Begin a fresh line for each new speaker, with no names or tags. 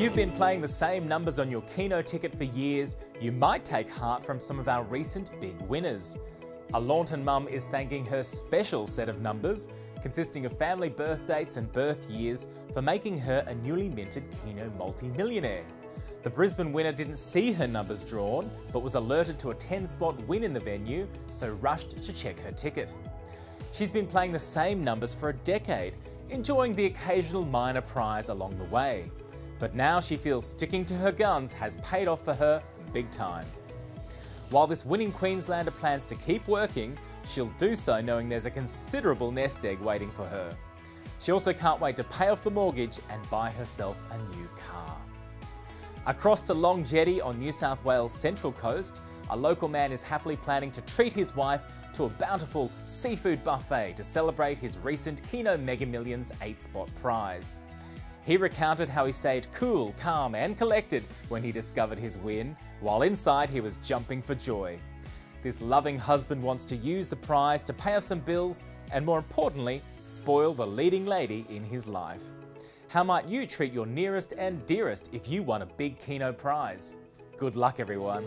you've been playing the same numbers on your Keno ticket for years, you might take heart from some of our recent big winners. A Lawnton mum is thanking her special set of numbers, consisting of family birth dates and birth years, for making her a newly minted Keno multi-millionaire. The Brisbane winner didn't see her numbers drawn, but was alerted to a 10 spot win in the venue, so rushed to check her ticket. She's been playing the same numbers for a decade, enjoying the occasional minor prize along the way. But now she feels sticking to her guns has paid off for her big time. While this winning Queenslander plans to keep working, she'll do so knowing there's a considerable nest egg waiting for her. She also can't wait to pay off the mortgage and buy herself a new car. Across to Long Jetty on New South Wales Central Coast, a local man is happily planning to treat his wife to a bountiful seafood buffet to celebrate his recent Keno Mega Millions 8 spot prize. He recounted how he stayed cool, calm, and collected when he discovered his win, while inside he was jumping for joy. This loving husband wants to use the prize to pay off some bills and, more importantly, spoil the leading lady in his life. How might you treat your nearest and dearest if you won a big Keno prize? Good luck, everyone.